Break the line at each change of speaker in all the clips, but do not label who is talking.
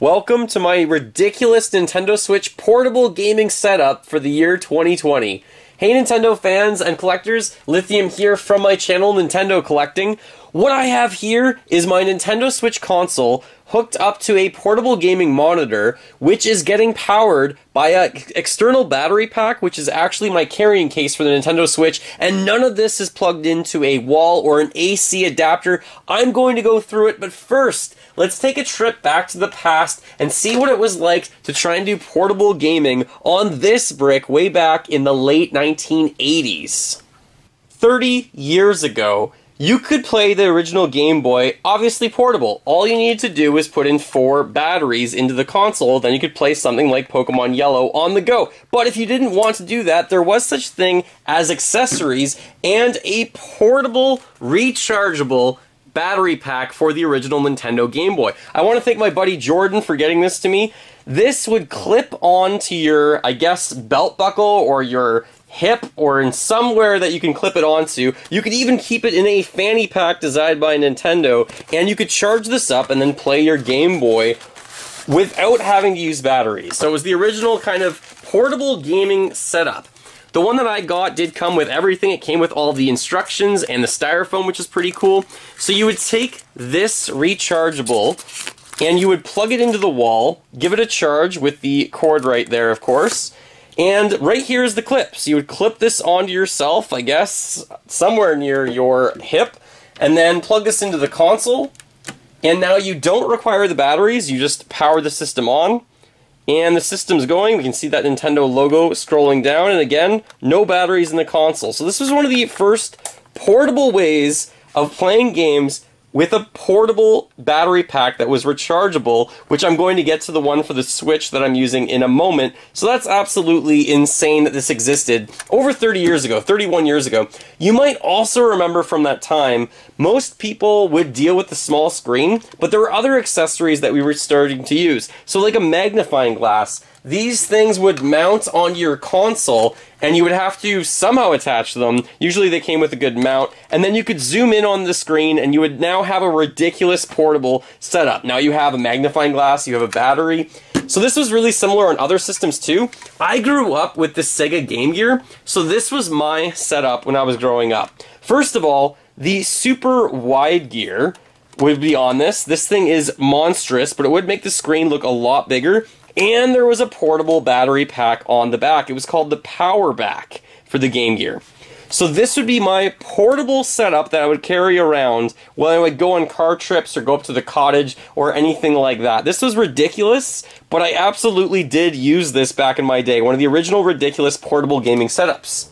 Welcome to my ridiculous Nintendo Switch portable gaming setup for the year 2020. Hey Nintendo fans and collectors, Lithium here from my channel Nintendo Collecting. What I have here is my Nintendo Switch console hooked up to a portable gaming monitor, which is getting powered by an external battery pack, which is actually my carrying case for the Nintendo Switch, and none of this is plugged into a wall or an AC adapter. I'm going to go through it, but first, let's take a trip back to the past and see what it was like to try and do portable gaming on this brick way back in the late 1980s. 30 years ago, you could play the original Game Boy, obviously portable. All you needed to do was put in four batteries into the console, then you could play something like Pokemon Yellow on the go. But if you didn't want to do that, there was such thing as accessories and a portable, rechargeable battery pack for the original Nintendo Game Boy. I want to thank my buddy Jordan for getting this to me. This would clip onto your, I guess, belt buckle or your hip or in somewhere that you can clip it onto. You could even keep it in a fanny pack designed by Nintendo, and you could charge this up and then play your Game Boy without having to use batteries. So it was the original kind of portable gaming setup. The one that I got did come with everything. It came with all the instructions and the styrofoam, which is pretty cool. So you would take this rechargeable and you would plug it into the wall, give it a charge with the cord right there, of course, and right here is the clip. So you would clip this onto yourself, I guess, somewhere near your hip, and then plug this into the console. And now you don't require the batteries, you just power the system on. And the system's going. We can see that Nintendo logo scrolling down. And again, no batteries in the console. So this was one of the first portable ways of playing games with a portable battery pack that was rechargeable, which I'm going to get to the one for the Switch that I'm using in a moment. So that's absolutely insane that this existed over 30 years ago, 31 years ago. You might also remember from that time, most people would deal with the small screen, but there were other accessories that we were starting to use. So like a magnifying glass, these things would mount on your console and you would have to somehow attach them. Usually they came with a good mount, and then you could zoom in on the screen and you would now have a ridiculous portable setup. Now you have a magnifying glass, you have a battery. So this was really similar on other systems too. I grew up with the Sega Game Gear, so this was my setup when I was growing up. First of all, the super wide gear would be on this. This thing is monstrous, but it would make the screen look a lot bigger and there was a portable battery pack on the back. It was called the Power Back for the Game Gear. So this would be my portable setup that I would carry around when I would go on car trips or go up to the cottage or anything like that. This was ridiculous, but I absolutely did use this back in my day. One of the original ridiculous portable gaming setups.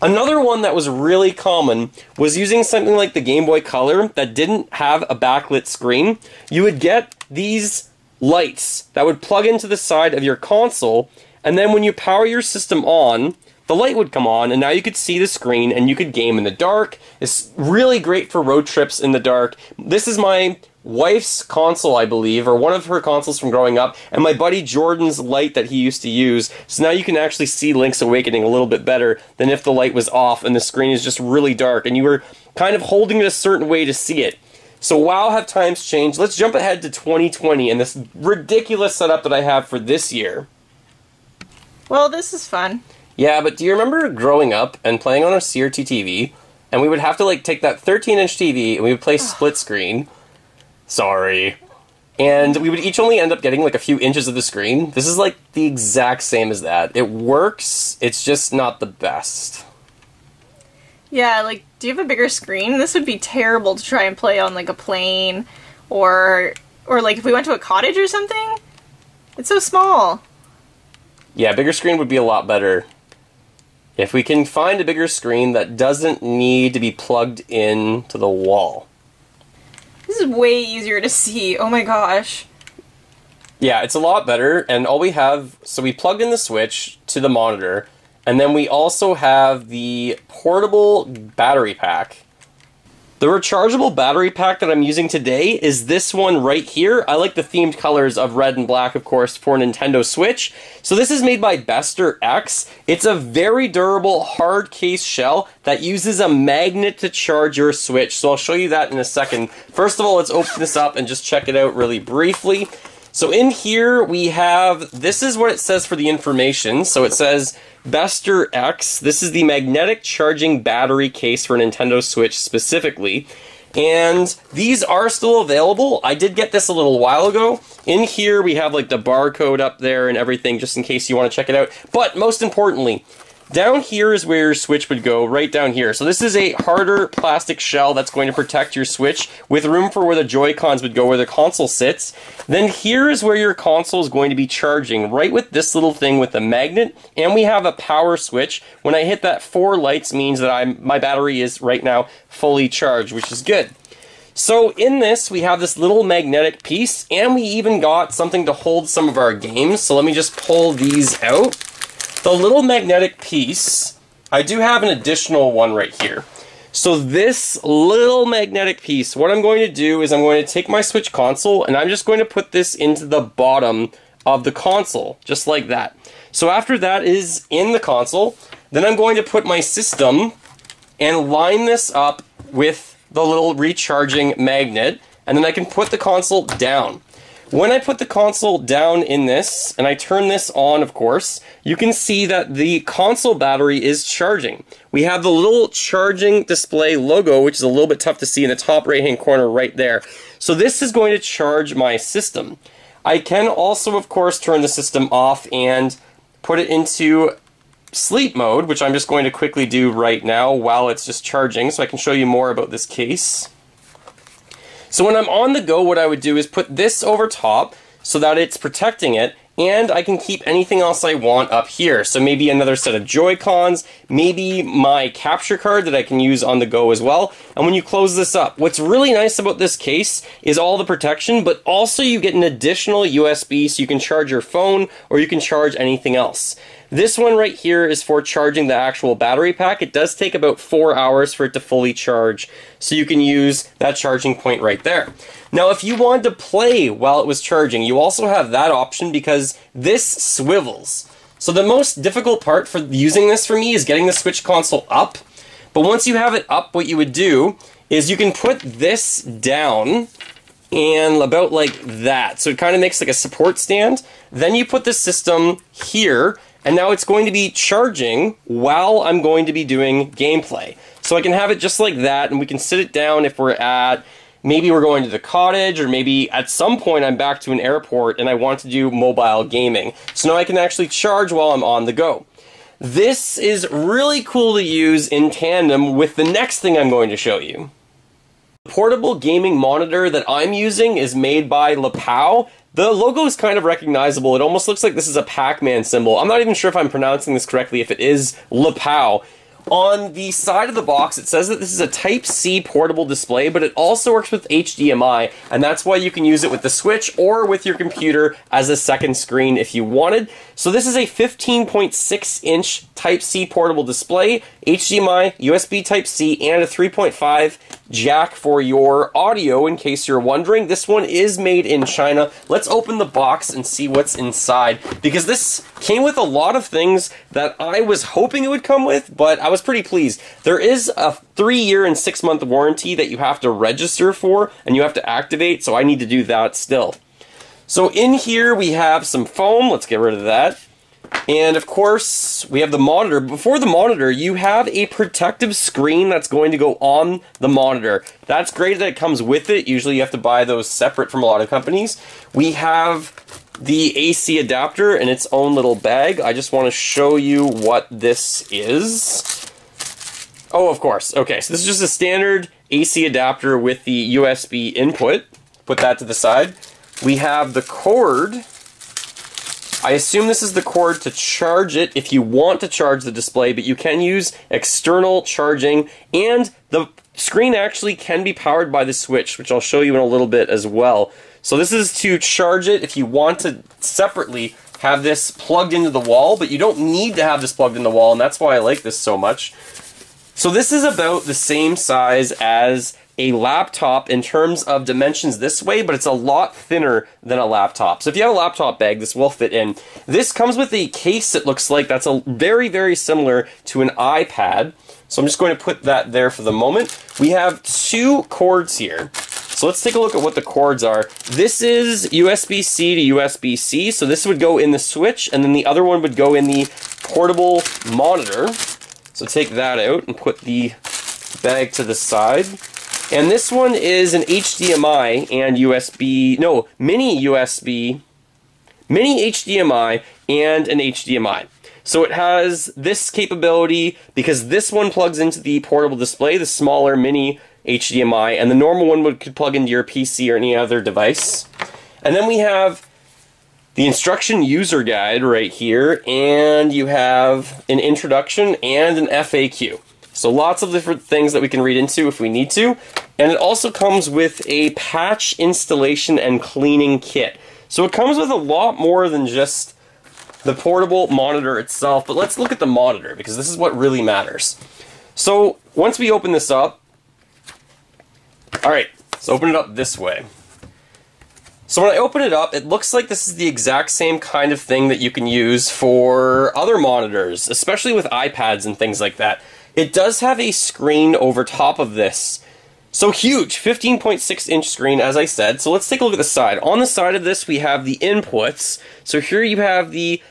Another one that was really common was using something like the Game Boy Color that didn't have a backlit screen. You would get these lights that would plug into the side of your console, and then when you power your system on, the light would come on, and now you could see the screen and you could game in the dark. It's really great for road trips in the dark. This is my wife's console, I believe, or one of her consoles from growing up, and my buddy Jordan's light that he used to use. So now you can actually see Link's Awakening a little bit better than if the light was off and the screen is just really dark and you were kind of holding it a certain way to see it. So wow, have times changed? Let's jump ahead to 2020 and this ridiculous setup that I have for this year.
Well, this is fun.
Yeah, but do you remember growing up and playing on a CRT TV, and we would have to like take that 13-inch TV and we would play split screen. Sorry. And we would each only end up getting like a few inches of the screen. This is like the exact same as that. It works, it's just not the best.
Yeah, like, do you have a bigger screen? This would be terrible to try and play on like a plane, or or like if we went to a cottage or something. It's so small.
Yeah, bigger screen would be a lot better. If we can find a bigger screen that doesn't need to be plugged in to the wall.
This is way easier to see. Oh my gosh.
Yeah, it's a lot better, and all we have, so we plugged in the switch to the monitor, and then we also have the portable battery pack. The rechargeable battery pack that I'm using today is this one right here. I like the themed colors of red and black, of course, for Nintendo Switch. So this is made by BestorX. It's a very durable hard case shell that uses a magnet to charge your Switch. So I'll show you that in a second. First of all, let's open this up and just check it out really briefly. So in here we have, this is what it says for the information. So it says BestorX. This is the magnetic charging battery case for Nintendo Switch specifically. And these are still available. I did get this a little while ago. In here we have like the barcode up there and everything just in case you want to check it out. But most importantly, down here is where your Switch would go, right down here. So this is a harder plastic shell that's going to protect your Switch with room for where the Joy-Cons would go where the console sits. Then here is where your console is going to be charging, right with this little thing with the magnet. And we have a power switch. When I hit that four lights means that I'm my battery is right now fully charged, which is good. So in this, we have this little magnetic piece, and we even got something to hold some of our games. So let me just pull these out. The little magnetic piece, I do have an additional one right here. So this little magnetic piece, what I'm going to do is I'm going to take my Switch console and I'm just going to put this into the bottom of the console, just like that. So after that is in the console, then I'm going to put my system and line this up with the little recharging magnet, and then I can put the console down. When I put the console down in this, and I turn this on, of course, you can see that the console battery is charging. We have the little charging display logo, which is a little bit tough to see in the top right-hand corner right there. So this is going to charge my system. I can also, of course, turn the system off and put it into sleep mode, which I'm just going to quickly do right now while it's just charging, so I can show you more about this case. So when I'm on the go, what I would do is put this over top so that it's protecting it, and I can keep anything else I want up here. So maybe another set of Joy-Cons, maybe my capture card that I can use on the go as well. And when you close this up, what's really nice about this case is all the protection, but also you get an additional USB so you can charge your phone or you can charge anything else. This one right here is for charging the actual battery pack. It does take about four hours for it to fully charge, so you can use that charging point right there. Now, if you wanted to play while it was charging, you also have that option because this swivels. So the most difficult part for using this for me is getting the Switch console up. But once you have it up, what you would do is you can put this down and about like that. So it kind of makes like a support stand. Then you put the system here and now it's going to be charging while I'm going to be doing gameplay. So I can have it just like that, and we can sit it down if we're at maybe we're going to the cottage, or maybe at some point I'm back to an airport and I want to do mobile gaming. So now I can actually charge while I'm on the go. This is really cool to use in tandem with the next thing I'm going to show you. The portable gaming monitor that I'm using is made by Lepow, the logo is kind of recognizable. It almost looks like this is a Pac-Man symbol. I'm not even sure if I'm pronouncing this correctly, if it is Lepow. On the side of the box, it says that this is a Type-C portable display, but it also works with HDMI, and that's why you can use it with the Switch or with your computer as a second screen if you wanted. So this is a 15.6-inch Type-C portable display, HDMI, USB Type-C, and a 3.5 jack for your audio in case you're wondering. This one is made in China. Let's open the box and see what's inside because this came with a lot of things that I was hoping it would come with, but I was pretty pleased. There is a three year and six month warranty that you have to register for and you have to activate, so I need to do that still. So in here we have some foam. Let's get rid of that. And of course, we have the monitor. Before the monitor, you have a protective screen that's going to go on the monitor. That's great that it comes with it. Usually you have to buy those separate from a lot of companies. We have the AC adapter in its own little bag. I just want to show you what this is. Oh, of course. Okay, so this is just a standard AC adapter with the USB input. Put that to the side. We have the cord I assume this is the cord to charge it if you want to charge the display, but you can use external charging, and the screen actually can be powered by the switch, which I'll show you in a little bit as well. So this is to charge it if you want to separately have this plugged into the wall, but you don't need to have this plugged in the wall, and that's why I like this so much. So this is about the same size as a laptop in terms of dimensions this way, but it's a lot thinner than a laptop. So if you have a laptop bag, this will fit in. This comes with a case, it looks like, that's a very, very similar to an iPad. So I'm just going to put that there for the moment. We have two cords here. So let's take a look at what the cords are. This is USB-C to USB-C, so this would go in the switch, and then the other one would go in the portable monitor. So take that out and put the bag to the side. And this one is an HDMI and USB, no, mini USB, mini HDMI and an HDMI. So it has this capability because this one plugs into the portable display, the smaller mini HDMI, and the normal one would could plug into your PC or any other device. And then we have the instruction user guide right here, and you have an introduction and an FAQ. So lots of different things that we can read into if we need to. And it also comes with a patch installation and cleaning kit. So it comes with a lot more than just the portable monitor itself, but let's look at the monitor because this is what really matters. So once we open this up, all right, let's open it up this way. So when I open it up, it looks like this is the exact same kind of thing that you can use for other monitors, especially with iPads and things like that. It does have a screen over top of this. So huge, 15.6 inch screen, as I said. So let's take a look at the side. On the side of this, we have the inputs. So here you have the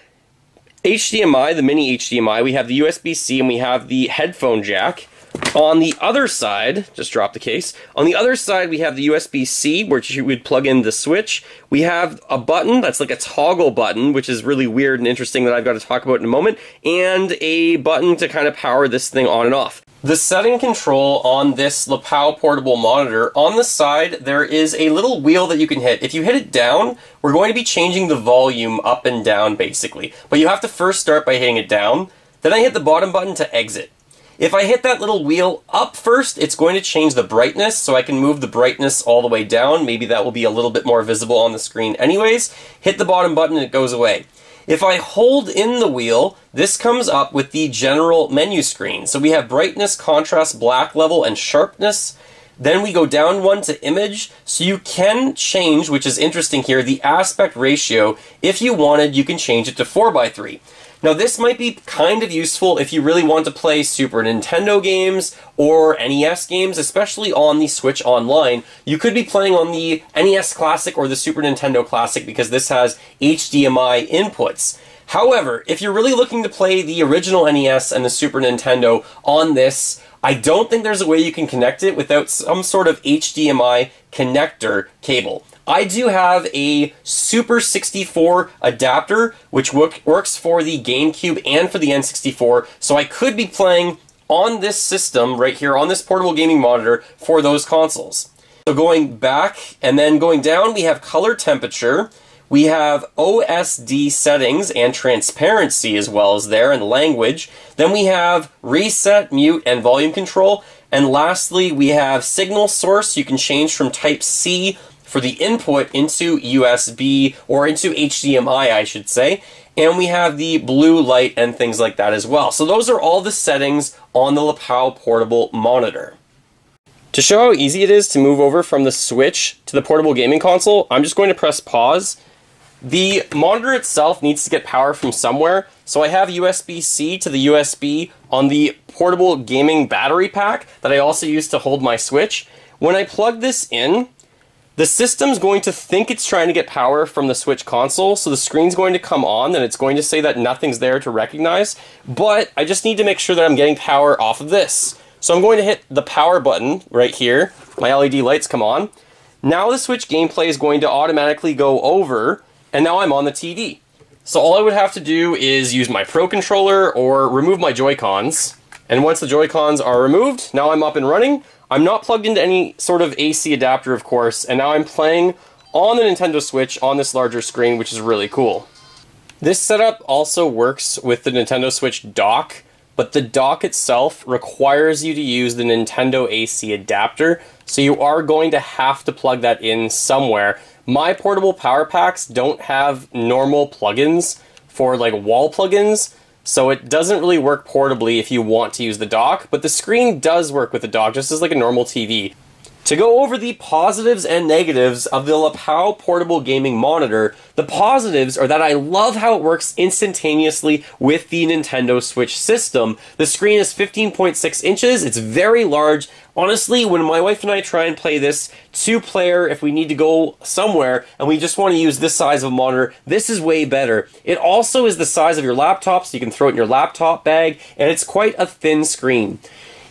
HDMI, the mini HDMI, we have the USB-C, and we have the headphone jack. On the other side, just drop the case. On the other side, we have the USB-C, which you would plug in the switch. We have a button that's like a toggle button, which is really weird and interesting that I've got to talk about in a moment, and a button to kind of power this thing on and off. The setting control on this Lepow portable monitor, on the side there is a little wheel that you can hit. If you hit it down, we're going to be changing the volume up and down basically. But you have to first start by hitting it down, then I hit the bottom button to exit. If I hit that little wheel up first, it's going to change the brightness, so I can move the brightness all the way down. Maybe that will be a little bit more visible on the screen anyways. Hit the bottom button and it goes away. If I hold in the wheel, this comes up with the general menu screen. So we have brightness, contrast, black level, and sharpness. Then we go down one to image, so you can change, which is interesting here, the aspect ratio. If you wanted, you can change it to 4 by 3 now this might be kind of useful if you really want to play Super Nintendo games or NES games, especially on the Switch Online. You could be playing on the NES Classic or the Super Nintendo Classic because this has HDMI inputs. However, if you're really looking to play the original NES and the Super Nintendo on this, I don't think there's a way you can connect it without some sort of HDMI connector cable. I do have a Super 64 adapter, which works for the GameCube and for the N64, so I could be playing on this system right here, on this portable gaming monitor, for those consoles. So going back and then going down, we have color temperature, we have OSD settings and transparency as well as there, and language. Then we have reset, mute, and volume control. And lastly, we have signal source. You can change from type C for the input into USB or into HDMI, I should say. And we have the blue light and things like that as well. So those are all the settings on the Lepow portable monitor. To show how easy it is to move over from the Switch to the portable gaming console, I'm just going to press pause. The monitor itself needs to get power from somewhere, so I have USB-C to the USB on the portable gaming battery pack that I also use to hold my Switch. When I plug this in, the system's going to think it's trying to get power from the Switch console, so the screen's going to come on and it's going to say that nothing's there to recognize, but I just need to make sure that I'm getting power off of this. So I'm going to hit the power button right here. My LED lights come on. Now the Switch gameplay is going to automatically go over, and now I'm on the TV. So all I would have to do is use my Pro Controller or remove my Joy-Cons. And once the Joy-Cons are removed, now I'm up and running. I'm not plugged into any sort of AC adapter, of course, and now I'm playing on the Nintendo Switch on this larger screen, which is really cool. This setup also works with the Nintendo Switch dock, but the dock itself requires you to use the Nintendo AC adapter, so you are going to have to plug that in somewhere. My portable power packs don't have normal plugins for like wall plugins, so it doesn't really work portably if you want to use the dock, but the screen does work with the dock, just as like a normal TV. To go over the positives and negatives of the Lepow portable gaming monitor, the positives are that I love how it works instantaneously with the Nintendo Switch system. The screen is 15.6 inches, it's very large. Honestly, when my wife and I try and play this two player, if we need to go somewhere and we just want to use this size of a monitor, this is way better. It also is the size of your laptop, so you can throw it in your laptop bag, and it's quite a thin screen.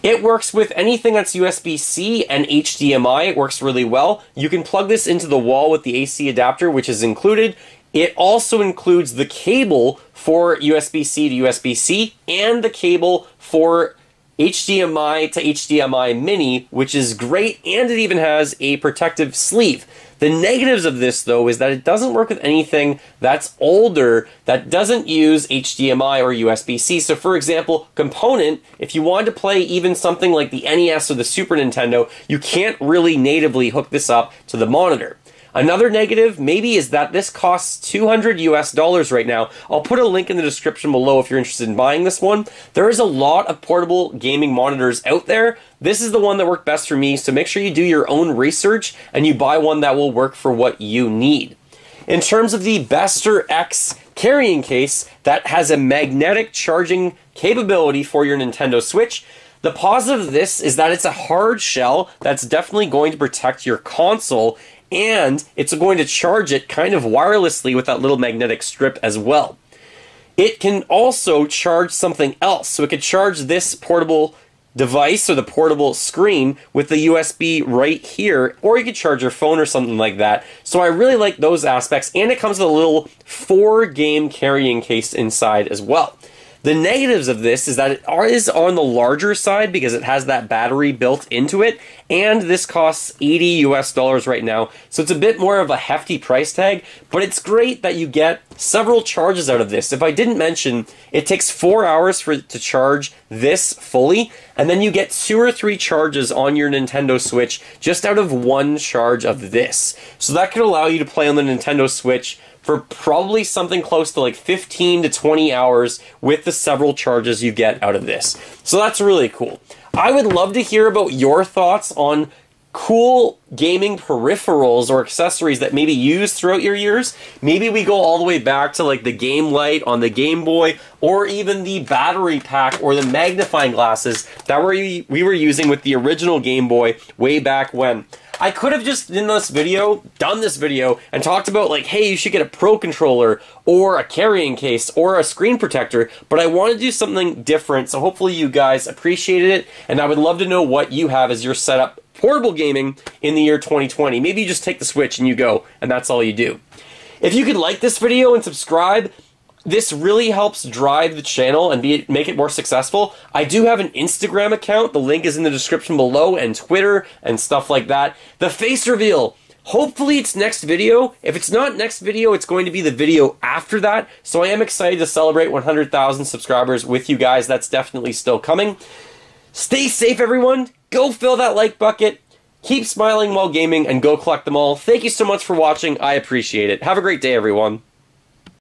It works with anything that's USB-C and HDMI. It works really well. You can plug this into the wall with the AC adapter, which is included. It also includes the cable for USB-C to USB-C and the cable for HDMI to HDMI mini, which is great, and it even has a protective sleeve. The negatives of this, though, is that it doesn't work with anything that's older that doesn't use HDMI or USB C. So, for example, component, if you wanted to play even something like the NES or the Super Nintendo, you can't really natively hook this up to the monitor. Another negative, maybe, is that this costs 200 US dollars right now. I'll put a link in the description below if you're interested in buying this one. There is a lot of portable gaming monitors out there. This is the one that worked best for me, so make sure you do your own research and you buy one that will work for what you need. In terms of the BestorX carrying case that has a magnetic charging capability for your Nintendo Switch, the positive of this is that it's a hard shell that's definitely going to protect your console and it's going to charge it kind of wirelessly with that little magnetic strip as well. It can also charge something else. So it could charge this portable device or the portable screen with the USB right here, or you could charge your phone or something like that. So I really like those aspects, and it comes with a little four game carrying case inside as well. The negatives of this is that it is on the larger side because it has that battery built into it, and this costs 80 US dollars right now, so it's a bit more of a hefty price tag, but it's great that you get several charges out of this. If I didn't mention, it takes four hours for to charge this fully, and then you get two or three charges on your Nintendo Switch just out of one charge of this. So that could allow you to play on the Nintendo Switch for probably something close to like 15 to 20 hours with the several charges you get out of this. So that's really cool. I would love to hear about your thoughts on cool gaming peripherals or accessories that maybe used throughout your years. Maybe we go all the way back to like the game light on the Game Boy or even the battery pack or the magnifying glasses that we, we were using with the original Game Boy way back when. I could have just in this video done this video and talked about like, hey, you should get a pro controller or a carrying case or a screen protector, but I want to do something different. So hopefully you guys appreciated it, and I would love to know what you have as your setup portable gaming in the year 2020. Maybe you just take the Switch and you go, and that's all you do. If you could like this video and subscribe, this really helps drive the channel and be, make it more successful. I do have an Instagram account. The link is in the description below and Twitter and stuff like that. The face reveal. Hopefully it's next video. If it's not next video, it's going to be the video after that. So I am excited to celebrate 100,000 subscribers with you guys. That's definitely still coming. Stay safe, everyone. Go fill that like bucket. Keep smiling while gaming and go collect them all. Thank you so much for watching. I appreciate it. Have a great day, everyone.